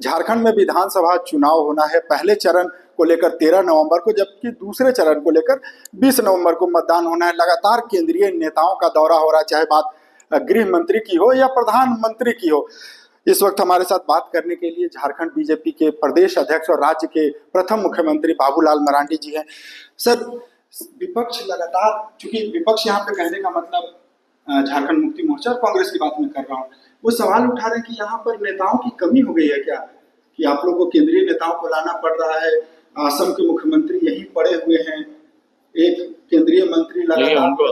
झारखंड में विधानसभा चुनाव होना है, पहले चरण को लेकर 13 नवंबर को, जबकि दूसरे चरण को लेकर 20 नवंबर को मतदान होना है। लगातार केंद्रीय नेताओं का दौरा हो रहा है, चाहे बात गृह मंत्री की हो या प्रधानमंत्री की हो। इस वक्त हमारे साथ बात करने के लिए झारखंड बीजेपी के प्रदेश अध्यक्ष और राज्य के प्रथम मुख्यमंत्री बाबूलाल मरांडी जी हैं। सर, विपक्ष लगातार, चूँकि विपक्ष यहाँ पे कहने का मतलब झारखंड मुक्ति मोर्चा और कांग्रेस की बात मैं कर रहा हूँ। वो सवाल उठा रहे हैं कि यहाँ पर नेताओं की कमी हो गई है क्या? कि आप लोग को केंद्रीय नेताओं को लाना पड़ रहा है असम के मुख्यमंत्री यही पड़े हुए हैं एक केंद्रीय मंत्री लगातार उनको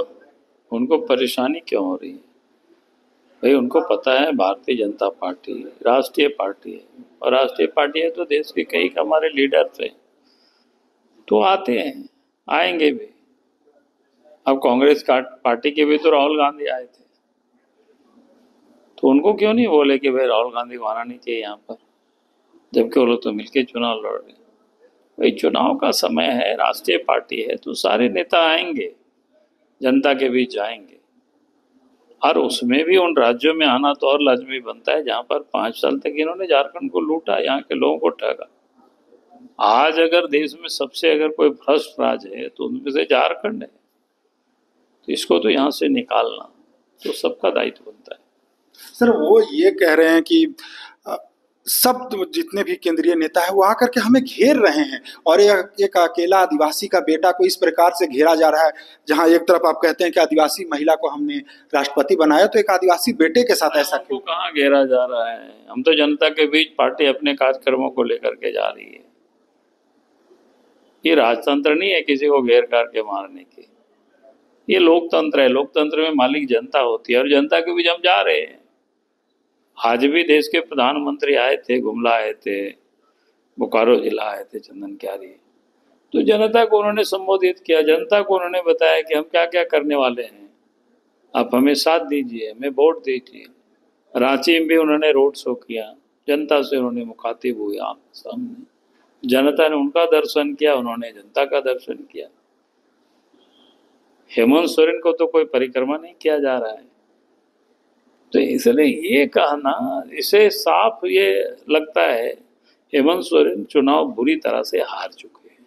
उनको परेशानी क्यों हो रही है? भाई उनको पता है भारतीय जनता पार्टी राष्ट्रीय पार्टी है और राष्ट्रीय पार्टी है तो देश के कई हमारे लीडर थे तो आते हैं आएँगे भी। अब कांग्रेस पार्टी के भी तो राहुल गांधी आए थे। तो उनको क्यों नहीं बोले कि भाई राहुल गांधी को आना नहीं चाहिए यहाँ पर? जबकि वो लोग तो मिलके चुनाव लड़ रहे भाई चुनाव का समय है, राष्ट्रीय पार्टी है तो सारे नेता आएँगे, जनता के बीच जाएँगे। और उसमें भी उन राज्यों में आना तो और लाजमी बनता है, जहाँ पर पाँच साल तक इन्होंने झारखंड को लूटा, यहाँ के लोगों को ठगा। आज अगर देश में सबसे अगर कोई भ्रष्ट राज है तो उनमें से झारखंड है। तो इसको तो यहाँ से निकालना तो सबका दायित्व बनता है। सर वो ये कह रहे हैं कि सब जितने भी केंद्रीय नेता है वो आकर के हमें घेर रहे हैं। और एक, एक अकेला आदिवासी का बेटा को इस प्रकार से घेरा जा रहा है जहाँ एक तरफ़ आप कहते हैं कि आदिवासी महिला को हमने राष्ट्रपति बनाया तो एक आदिवासी बेटे के साथ ऐसा क्यों कहाँ घेरा जा रहा है? हम तो जनता के बीच पार्टी अपने कार्यक्रमों को लेकर के जा रही है। ये राजतंत्र नहीं है किसी को घेर करके मारने की। ये लोकतंत्र है। लोकतंत्र में मालिक जनता होती है और जनता के बीच हम जा रहे हैं। आज भी देश के प्रधानमंत्री आए थे, गुमला आए थे, बोकारो जिला आए थे चंदन क्यारी तो जनता को उन्होंने संबोधित किया, जनता को उन्होंने बताया कि हम क्या क्या करने वाले हैं। आप हमें साथ दीजिए, हमें वोट दीजिए। रांची में भी उन्होंने रोड शो किया, जनता से उन्होंने मुखातिब हुए आप सामने। जनता ने उनका दर्शन किया, उन्होंने जनता का दर्शन किया। हेमंत सोरेन को तो कोई परिक्रमा नहीं किया जा रहा है। तो इसलिए ये कहना, इसे साफ़ ये लगता है, हेमंत सोरेन चुनाव बुरी तरह से हार चुके हैं।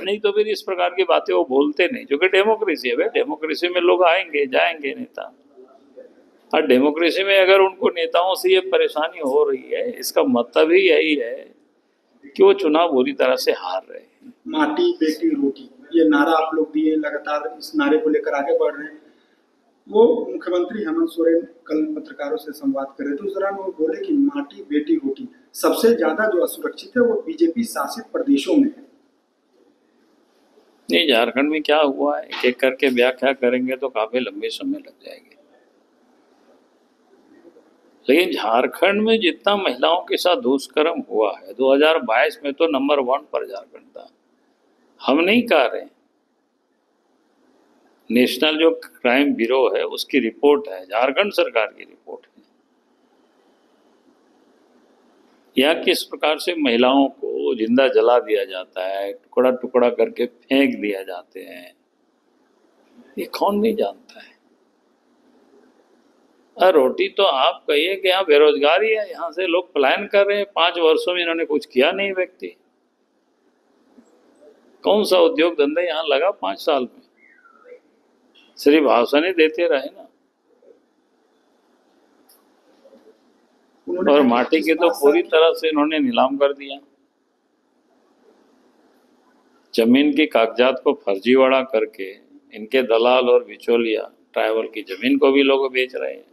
नहीं तो फिर इस प्रकार की बातें वो बोलते नहीं क्योंकि डेमोक्रेसी है भाई, डेमोक्रेसी में लोग आएँगे, जाएँगे नेता। और डेमोक्रेसी में अगर उनको नेताओं से ये परेशानी हो रही है, इसका मतलब ही यही है कि वो चुनाव बुरी तरह से हार रहे हैं। माटी, बेटी, रोटी, ये नारा आप लोग दिए, लगातार इस नारे को लेकर आगे बढ़ रहे हैं। वो मुख्यमंत्री हेमंत सोरेन कल पत्रकारों से संवाद कर रहे थे। उस दौरान वो बोले कि माटी बेटी रोटी सबसे ज़्यादा जो असुरक्षित है वो बीजेपी शासित प्रदेशों में है। नहीं, झारखंड में क्या हुआ है? एक एक करके व्याख्या करेंगे तो काफ़ी लंबे समय लग जाएँगे। लेकिन झारखंड में जितना महिलाओं के साथ दुष्कर्म हुआ है 2022 में तो नंबर वन पर झारखंड था। हम नहीं कह रहे नेशनल जो क्राइम ब्यूरो है, उसकी रिपोर्ट है, झारखंड सरकार की रिपोर्ट है। यहाँ किस प्रकार से महिलाओं को ज़िंदा जला दिया जाता है, टुकड़ा टुकड़ा करके फेंक दिया जाते हैं, ये कौन नहीं जानता है? और रोटी तो आप कहिए कि यहाँ बेरोजगारी है यहाँ से लोग प्लान कर रहे हैं, पाँच वर्षों में इन्होंने कुछ किया नहीं व्यक्ति। कौन सा उद्योग धंधा यहाँ लगा पाँच साल में? सिर्फ़ भाषण ही देते रहे ना। और माटी के तो पूरी तरह से इन्होंने नीलाम कर दिया। ज़मीन के कागजात को फर्जीवाड़ा करके इनके दलाल और बिचौलिया ट्राइवल की ज़मीन को भी लोग बेच रहे हैं।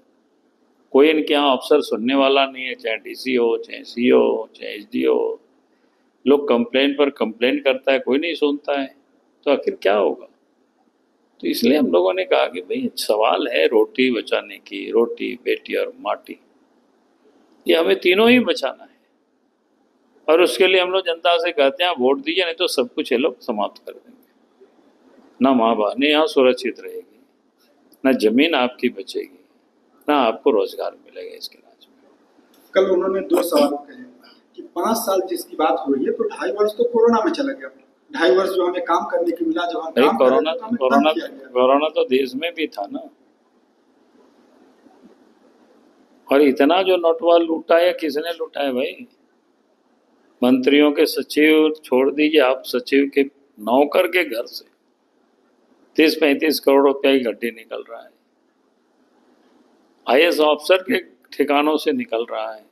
कोई इनके यहाँ अफसर सुनने वाला नहीं है, चाहे डीसी हो, चाहे सी हो, चाहे एच हो। लोग कंप्लेन पर कंप्लेन करता है, कोई नहीं सुनता है। तो आखिर क्या होगा? तो इसलिए हम लोगों ने कहा कि भाई, सवाल है रोटी बचाने की, रोटी, बेटी और माटी। ये हमें तीनों ही बचाना है। और उसके लिए हम लोग जनता से कहते हैं वोट दीजिए, नहीं तो सब कुछ ये लोग समाप्त कर देंगे। ना माँ बहने यहाँ सुरक्षित रहेगी, ना ज़मीन आपकी बचेगी, ना आपको रोज़गार मिलेगा इसके राज्य में। कल उन्होंने दो सवाल कहे कि पाँच साल जिसकी बात हो रही है तो ढाई वर्ष तो कोरोना में चला गया। ढाई वर्ष जो हमें काम करने की मिला जब हम कोरोना तो कोरोना कोरोना तो देश में भी था ना। और इतना जो नोटवा लूटा है किसने लूटा है भाई? मंत्रियों के सचिव छोड़ दीजिए आप सचिव के नौकर के घर से। तीस पैंतीस करोड़ रुपया की गड्डी निकल रहा है। आईएस ऑफिसर के ठिकानों से निकल रहा है।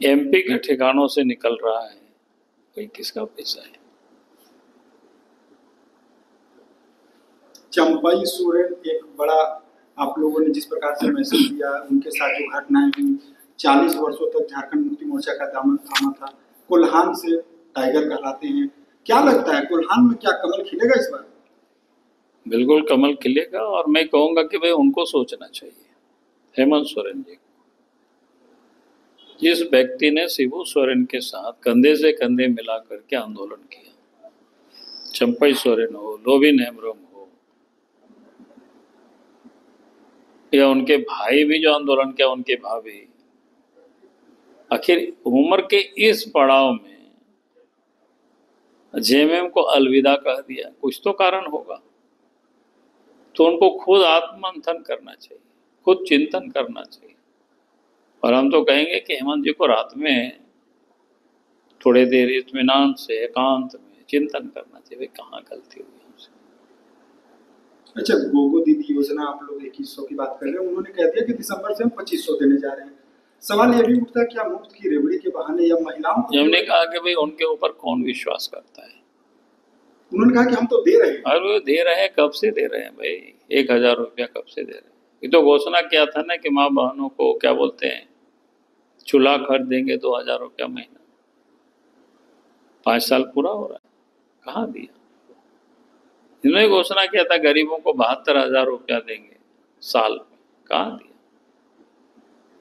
एमपी के ठिकानों से निकल रहा है। भाई किसका पैसा है? चंपई सोरेन एक बड़ा आप लोगों ने जिस प्रकार से मैसेज दिया उनके साथ जो घटनाएँ हुई चालीस वर्षों तक झारखंड मुक्ति मोर्चा का दामन थामा था। कोल्हान से टाइगर कहलाते हैं। क्या लगता है कोल्हान में क्या कमल खिलेगा इस बार? बिल्कुल कमल खिलेगा और मैं कहूँगा कि भाई उनको सोचना चाहिए। हेमंत सोरेन जी जिस व्यक्ति ने शिबू सोरेन के साथ कंधे से कंधे मिला करके आंदोलन किया, चंपई सोरेन हो लोबिन हेमरोम हो, या उनके भाई भी जो आंदोलन किया, उनके भाभी, आखिर उम्र के इस पड़ाव में जेएमएम को अलविदा कह दिया, कुछ तो कारण होगा। तो उनको खुद आत्मंथन करना चाहिए, खुद चिंतन करना चाहिए। और हम तो कहेंगे कि हेमंत जी को रात में थोड़े देर इतमान से एकांत में चिंतन करना चाहिए कहाँ गलती हुई हमसे? अच्छा गोगो दीदी योजना आप लोग इक्कीस सौ की बात कर रहे हैं उन्होंने कह दिया कि दिसंबर से हम पच्चीस सौ देने जा रहे हैं। सवाल ये भी उठता है क्या मुफ़्त की रेवड़ी के बहाने या महिलाओं को हमने कहा कि भाई उनके ऊपर कौन विश्वास करता है? उन्होंने कहा कि हम तो दे रहे हैं। वो दे रहे हैं कब से दे रहे हैं भाई? एक हज़ार रुपया कब से दे रहे हैं? ये तो घोषणा किया था ना कि माँ बहनों को क्या बोलते हैं, चूल्हा खरीद देंगे दो हज़ार रुपया महीना। पाँच साल पूरा हो रहा है। कहाँ दिया? इन्होंने घोषणा किया था गरीबों को बहत्तर हज़ार रुपया देंगे साल में। कहाँ दिया?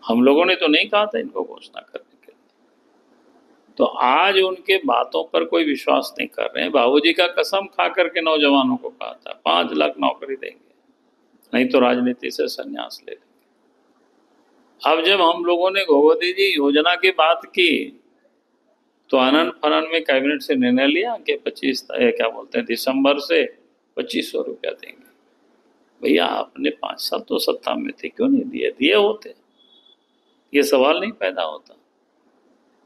हम लोगों ने तो नहीं कहा था इनको घोषणा करने के लिए। तो आज उनके बातों पर कोई विश्वास नहीं कर रहे हैं। बाबूजी का कसम खा करके नौजवानों को कहा था, पाँच लाख नौकरी देंगे। नहीं तो राजनीति से संन्यास ले लेंगे। अब जब हम लोगों ने गोगोदी जी योजना की बात की तो आनंद फनन में कैबिनेट से निर्णय लिया कि पच्चीस क्या बोलते हैं, दिसंबर से पच्चीस सौ रुपया देंगे। भैया, आपने पाँच साल तो सत्ता में थे, क्यों नहीं दिए? दिए होते। ये सवाल नहीं पैदा होता।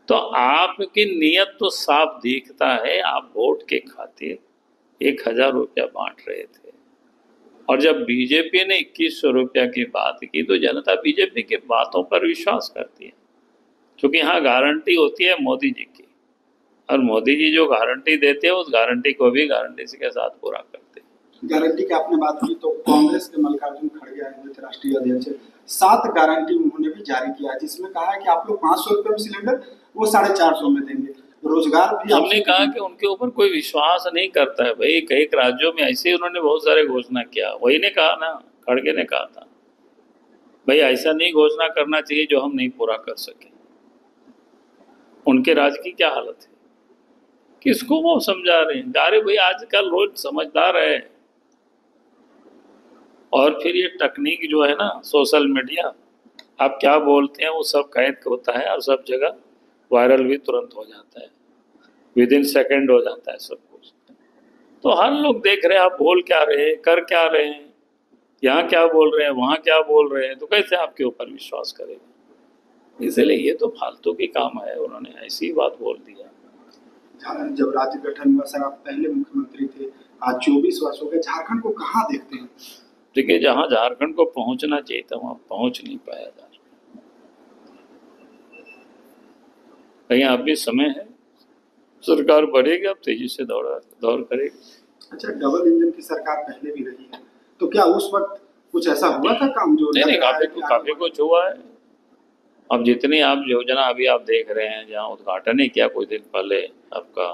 तो आपकी नीयत तो साफ़ दिखता है, आप वोट के खातिर एक हज़ार रुपया बांट रहे थे। और जब बीजेपी ने इक्कीस सौ रुपया की बात की तो जनता बीजेपी की बातों पर विश्वास करती है। क्योंकि यहाँ गारंटी होती है मोदी जी की, और मोदी जी जो गारंटी देते हैं, उस गारंटी को भी गारंटी के साथ पूरा करते हैं। गारंटी की आपने बात की तो कांग्रेस के मल्लिकार्जुन खड़गे राष्ट्रीय अध्यक्ष। सात गारंटी उन्होंने भी जारी किया, जिसमें कहा है कि आप लोग पाँच सौ रुपये में सिलेंडर, वो साढ़े चार सौ में देंगे। रोज़गार भी हमने कहा कि उनके ऊपर कोई विश्वास नहीं करता है भाई। कई राज्यों में ऐसे ही उन्होंने बहुत सारे घोषणा किया। वही ने कहा ना, खड़गे ने कहा था। भाई, ऐसा नहीं घोषणा करना चाहिए जो हम नहीं पूरा कर सके। उनके राज्य की क्या हालत है? किसको वो समझा रहे हैं? अरे भाई, आजकल रोज समझदार है। और फिर ये तकनीक जो है ना, सोशल मीडिया, आप क्या बोलते हैं, वो सब कैद होता है और सब जगह वायरल भी तुरंत हो जाता है। विद इन सेकेंड हो जाता है सब कुछ। तो हर लोग देख रहे हैं आप बोल क्या रहे हैं कर क्या रहे हैं यहाँ क्या बोल रहे हैं वहाँ क्या बोल रहे हैं तो कैसे आपके ऊपर विश्वास करेगा? इसलिए ये तो फालतू की काम है उन्होंने ऐसी बात बोल दिया। जब राज्य गठन हुआ सर आप पहले मुख्यमंत्री थे आज चौबीस वर्ष हो गए झारखंड को कहाँ देखते हैं? देखिए जहाँ झारखंड को पहुँचना चाहिए था वहाँ पहुँच नहीं पाया था। कहीं आप भी समय है सरकार बढ़ेगी अब तेज़ी से दौड़ा दौड़ करेगी। अच्छा डबल इंजन की सरकार पहले भी रही है तो क्या उस वक्त कुछ ऐसा हुआ था काम जो नहीं नहीं काफ़ी काफ़ी कुछ हुआ है। अब जितनी आप योजना अभी आप देख रहे हैं जहाँ उद्घाटन ही किया कुछ दिन पहले आपका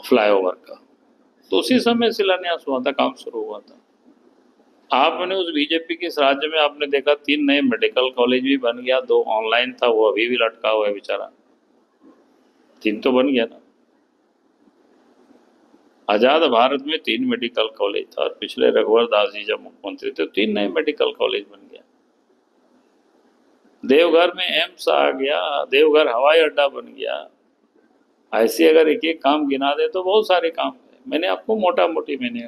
फ्लाईओवर का तो उसी समय शिलान्यास हुआ था काम शुरू हुआ था। आपने उस बीजेपी के राज्य में आपने देखा तीन नए मेडिकल कॉलेज भी बन गया, दो ऑनलाइन था, वो अभी भी लटका हुआ है बेचारा। तीन तो बन गया ना। आज़ाद भारत में तीन मेडिकल कॉलेज था और पिछले रघुवर दास जी जब मुख्यमंत्री थे, तीन नए मेडिकल कॉलेज बन गया। देवघर में एम्स आ गया, देवघर हवाई अड्डा बन गया। ऐसे अगर एक एक काम गिना दे तो बहुत सारे काम मैंने आपको मोटा मोटी मैंने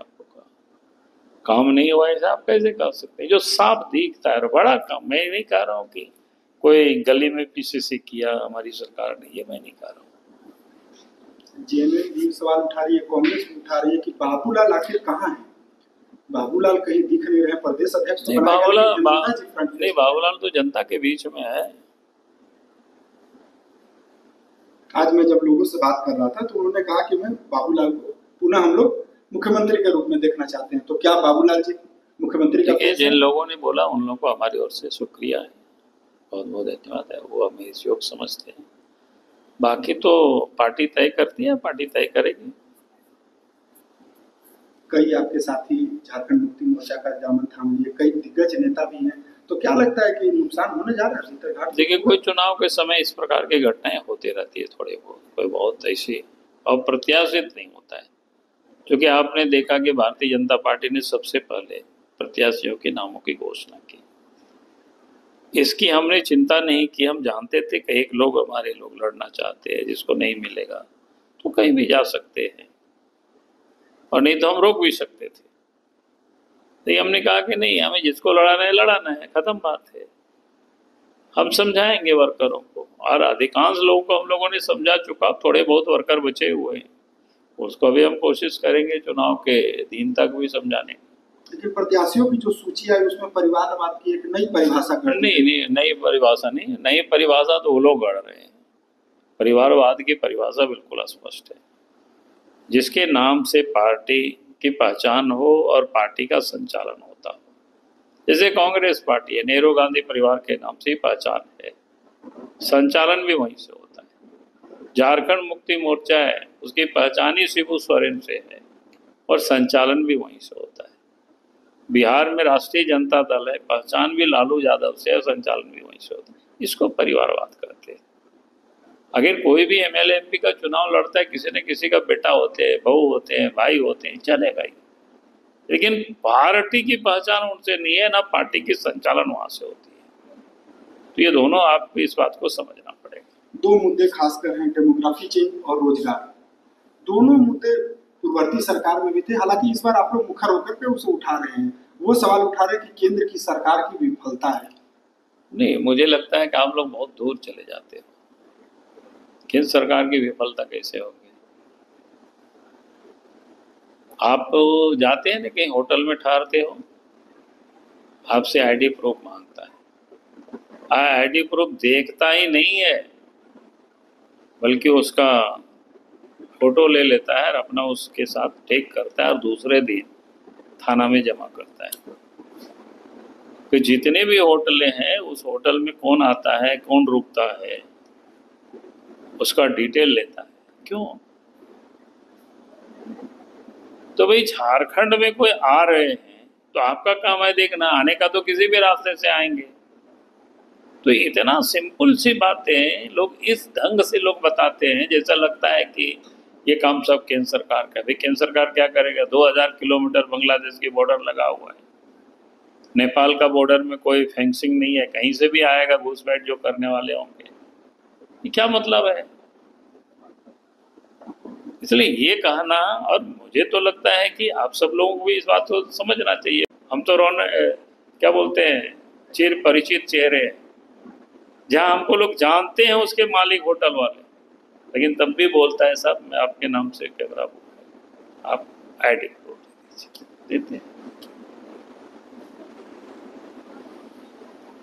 काम नहीं हुआ ऐसा आप कैसे कर सकते हैं? जो साफ़ दिखता है और बड़ा काम मैं नहीं कह रहा हूँ कि कोई गली में पीछे से किया हमारी सरकार ने ये मैं नहीं कह रहा हूँ। सवाल उठा रही है कांग्रेस उठा रही है कि बाबूलाल आखिर कहाँ है? बाबूलाल कहीं दिख नहीं रहे प्रदेश अध्यक्ष तो नहीं बाबूलाल तो जनता के बीच में है। आज मैं जब लोगों से बात कर रहा था तो उन्होंने कहा कि मैं बाबूलाल को पुनः हम लोग मुख्यमंत्री के रूप में देखना चाहते हैं तो क्या बाबूलाल जी मुख्यमंत्री का जिन लोगों ने बोला उन लोगों को हमारी ओर से शुक्रिया है। बहुत बहुत धन्यवाद है वो हमें इस योग समझते हैं। बाकी तो पार्टी तय करती है पार्टी तय करेगी। कई आपके साथी झारखंड मुक्ति मोर्चा का दामन थाम लिए कई दिग्गज नेता भी हैं तो क्या लगता है कि नुकसान होने जा रहा है? देखिए कोई चुनाव के समय इस प्रकार की घटनाएँ होती रहती है थोड़े बहुत कोई बहुत ऐसी अप्रत्याशित नहीं होता है। क्योंकि आपने देखा कि भारतीय जनता पार्टी ने सबसे पहले प्रत्याशियों के नामों की घोषणा की। इसकी हमने चिंता नहीं की, हम जानते थे कि एक लोग हमारे लोग लड़ना चाहते हैं, जिसको नहीं मिलेगा तो कहीं भी जा सकते हैं। और नहीं तो हम रोक भी सकते थे। तो हमने कहा कि नहीं, हमें जिसको लड़ाना है लड़ाना है, खत्म बात है। हम समझाएँगे वर्करों को, और अधिकांश लोगों को हम लोगों ने समझा चुका थोड़े बहुत वर्कर बचे हुए हैं। उसको भी हम कोशिश करेंगे चुनाव के दिन तक भी समझाने। लेकिन प्रत्याशियों की जो सूची आई उसमें परिवारवाद की एक नई परिभाषा नहीं नहीं नई परिभाषा नहीं नई परिभाषा तो वो लोग गढ़ रहे हैं। परिवारवाद की परिभाषा बिल्कुल स्पष्ट है। जिसके नाम से पार्टी की पहचान हो और पार्टी का संचालन होता हो। जैसे कांग्रेस पार्टी है नेहरू गांधी परिवार के नाम से ही पहचान है। संचालन भी वहीं से होता है। झारखंड मुक्ति मोर्चा है। उसकी पहचान ही शिबू सोरेन से है और संचालन भी वहीं से होता है। बिहार में राष्ट्रीय जनता दल है, पहचान भी लालू यादव से है संचालन भी वहीं से होता है। इसको परिवारवाद कहते हैं। अगर कोई भी एमएलए, एमपी का चुनाव लड़ता है, किसी न किसी का बेटा होते हैं, बहू होते हैं, भाई होते हैं, चलेगा ही। लेकिन पार्टी की पहचान उनसे नहीं है, ना पार्टी की संचालन वहाँ से होती है। तो ये दोनों आपको इस बात को समझना पड़ेगा। दो मुद्दे खासकर हैं, डेमोग्राफी चेंज और रोज़गार दोनों मुद्दे पूर्ववर्ती सरकार में भी थे। हालाँकि इस बार आप लोग मुखर होकर के उसे उठा रहे हैं। वो सवाल उठा रहे हैं कि केंद्र की सरकार की विफलता है। नहीं, मुझे लगता है कि आप लोग बहुत दूर चले जाते हो। केंद्र सरकार की विफलता कैसे होगी? आप तो जाते हैं ना कहीं होटल में ठहरते हो? आपसे आईडी प्रूफ माँगता है। आईडी प्रूफ देखता ही नहीं है, बल्कि उसका फ़ोटो ले लेता है और अपना उसके साथ टेक करता है और दूसरे दिन थाना में जमा करता है। कि जितने भी होटलें हैं, उस होटल में कौन आता है, कौन रुकता है, उसका डिटेल लेता है। क्यों? तो भाई झारखंड में कोई आ रहे हैं तो आपका काम है देखना, आने का तो किसी भी रास्ते से आएँगे। तो इतना सिंपल सी बातें लोग इस ढंग से लोग बताते हैं, जैसा लगता है कि ये काम सब केंद्र सरकार का है। केंद्र सरकार क्या करेगा? 2000 किलोमीटर बांग्लादेश की बॉर्डर लगा हुआ है। नेपाल का बॉर्डर में कोई फेंसिंग नहीं है। कहीं से भी आएगा, घुसपैठ जो करने वाले होंगे। क्या मतलब है? इसलिए ये कहना, और मुझे तो लगता है कि आप सब लोगों को भी इस बात को समझना चाहिए। हम तो रौन क्या बोलते हैं? चिर, परिचित चेहरे जहाँ हमको लोग जानते हैं, उसके मालिक होटल वाले। लेकिन तब भी बोलता है साहब मैं आपके नाम से कैमरा बुक आप आई डी देते हैं।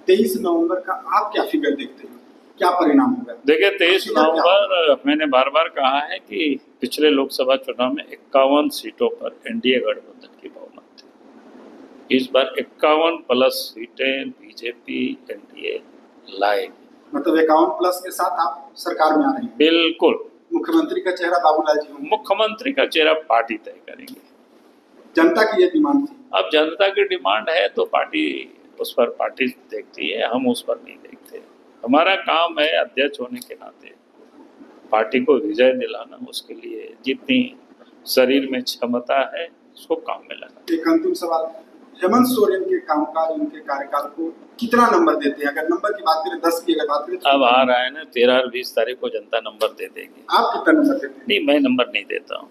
तेईस नवंबर का आप क्या फिगर देखते हैं? क्या परिणाम होगा? देखिए तेईस नवंबर मैंने बार बार कहा है कि पिछले लोकसभा चुनाव में इक्यावन सीटों पर एनडीए गठबंधन की बहुमत थी। इस बार इक्यावन प्लस सीटें बीजेपी एनडीए लाएगी। मतलब इक्यावन प्लस के साथ आप सरकार में आ रहे हैं। बिल्कुल। मुख्यमंत्री का चेहरा बाबूलाल जी मुख्यमंत्री का चेहरा पार्टी तय करेंगे। जनता की ये डिमांड थी। अब जनता की डिमांड है तो पार्टी उस पर पार्टी देखती है हम उस पर नहीं देखते। हमारा काम है अध्यक्ष होने के नाते पार्टी को विजय दिलाना उसके लिए जितनी शरीर में क्षमता है उसको काम में लाना एक अंतिम सवाल। हेमंत सोरेन के कामकाज उनके कार्यकाल को कितना नंबर देते हैं? अगर नंबर की बात करें दस की अगर बात करें तो अब आ रहा है ना तेरह और बीस तारीख को जनता नंबर दे देगी। आप कितना नंबर देते हैं? नहीं मैं नंबर नहीं देता हूँ।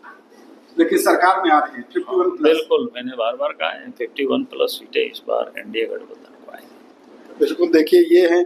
लेकिन सरकार में आ रहे हैं फिफ्टी वन बिल्कुल मैंने बार बार कहा है फिफ्टी वन प्लस सीटें इस बार एनडीए गठबंधन को आएँगी। बिल्कुल देखिए ये है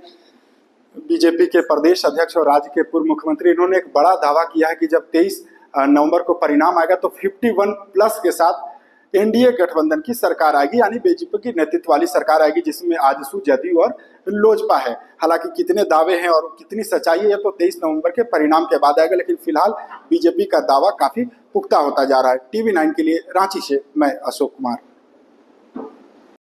बीजेपी के प्रदेश अध्यक्ष और राज्य के पूर्व मुख्यमंत्री। इन्होंने एक बड़ा दावा किया है कि जब 23 नवंबर को परिणाम आएगा तो 51 प्लस के साथ एनडीए गठबंधन की सरकार आएगी, यानी बीजेपी की नेतृत्व वाली सरकार आएगी, जिसमें आजसू, जदयू और लोजपा है। हालाँकि कितने दावे हैं और कितनी सच्चाई है तो 23 नवंबर के परिणाम के बाद आएगा, लेकिन फ़िलहाल बीजेपी का दावा काफ़ी पुख्ता होता जा रहा है। टीवी नाइन के लिए रांची से मैं अशोक कुमार।